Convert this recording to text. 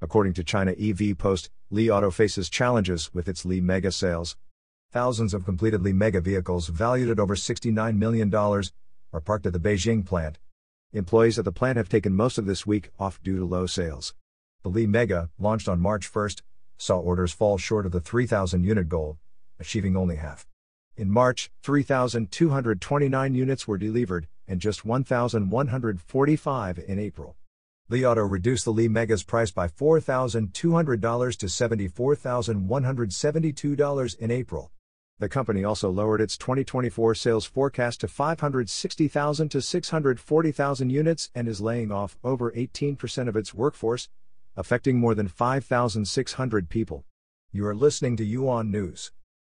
According to China EV Post, Li Auto faces challenges with its Li Mega sales. Thousands of completed Li Mega vehicles valued at over $69 million are parked at the Beijing plant. Employees at the plant have taken most of this week off due to low sales. The Li Mega, launched on March 1, saw orders fall short of the 3,000 unit goal, achieving only half. In March, 3,229 units were delivered, and just 1,145 in April. Li Auto reduced the Li Mega's price by $4,200 to $74,172 in April. The company also lowered its 2024 sales forecast to 560,000 to 640,000 units and is laying off over 18% of its workforce, affecting more than 5,600 people. You are listening to UON News.